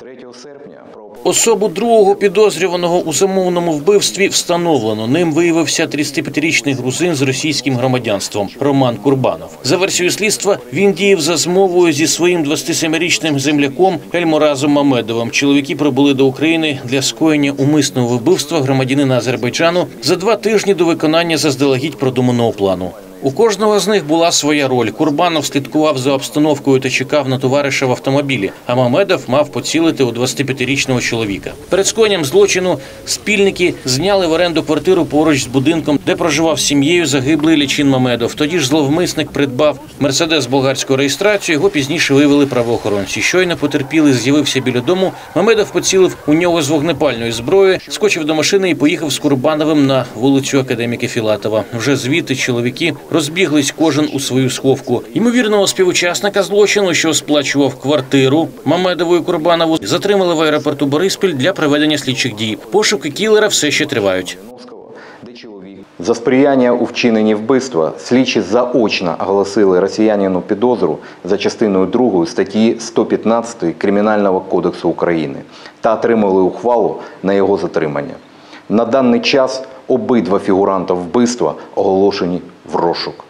3 серпня Особу другого підозрюваного у замовному вбивстві встановлено. Ним виявився 35-річний грузин з російським громадянством Роман Курбанов. За версією слідства, він діяв за змовою зі своїм 27-річним земляком Ельморазом Мамедовим. Чоловіки прибули до України для скоєння умисного вбивства громадянина Азербайджану за два тижні до виконання заздалегідь продуманого плану. У кожного з них була своя роль. Курбанов слідкував за обстановкою та чекав на товариша в автомобілі. А Мамедов мав поцілити у 25-річного чоловіка. Перед скоєнням злочину спільники зняли в оренду квартиру поруч з будинком, де проживав сім'єю загиблий Лічин Мамедов. Тоді ж зловмисник придбав мерседес з болгарською реєстрацією. Його пізніше вивели правоохоронці. Щойно потерпілий з'явився біля дому. Мамедов поцілив у нього з вогнепальної зброї, скочив до машини і поїхав з Курбановим на вулицю Академіки Філатова. Вже звідти чоловіки розбіглись кожен у свою сховку. Ймовірного співучасника злочину, що сплачував квартиру Мамедову і Курбанову, затримали в аеропорту Бориспіль для проведення слідчих дій. Пошуки кілера все ще тривають. За сприяння у вчиненні вбивства слідчі заочно оголосили росіянину підозру за частиною 2 статті 115 Кримінального кодексу України та отримали ухвалу на його затримання. На даний час обидва фігуранта вбивства оголошені в розшук.